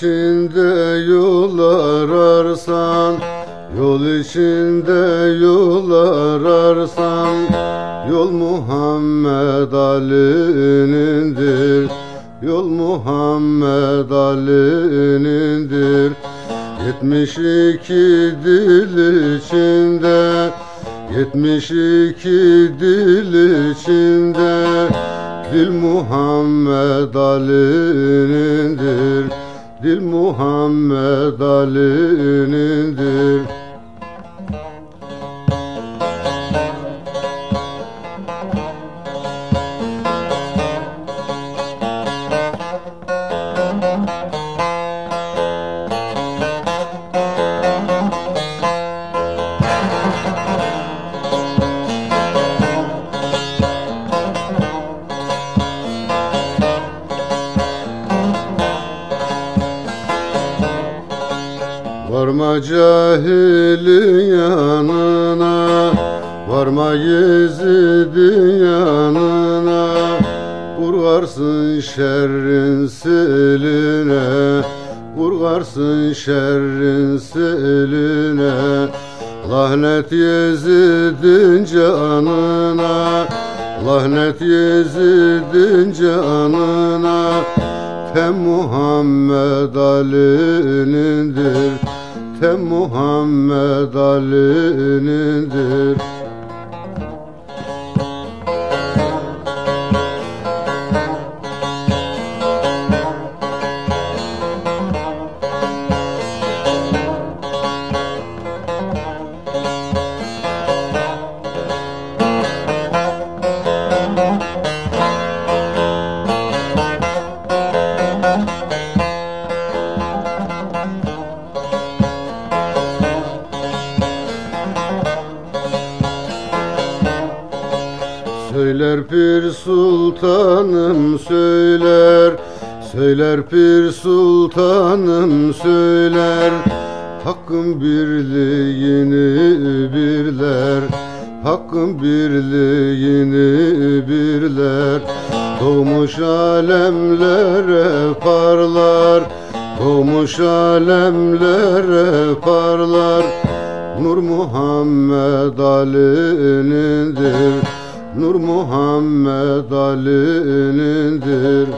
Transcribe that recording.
İçinde yol ararsan Yol içinde yol ararsan Yol Muhammed Ali'nindir Yol Muhammed Ali'nindir. Yetmiş iki dil içinde Yetmiş iki dil içinde Dil Muhammed Ali'nindir Dil Muhammed Ali'nindir Varma cahilin yanına Varma Yezid'in yanına. Vurgarsın şerrin seline Vurgarsın şerrin seline. Lahnet Yezid'in canına Lahnet Yezid'in canına. Tem Muhammed Ali'nindir Muhammed Ali'nindir Söyler pir sultanım söyler. Söyler pir sultanım söyler. Hakkın birliğini birler. Hakkın birliğini birler. Doğmuş alemlere parlar. Doğmuş alemlere parlar. Nur Muhammed Ali'nindir Nur Muhammed Ali'nindir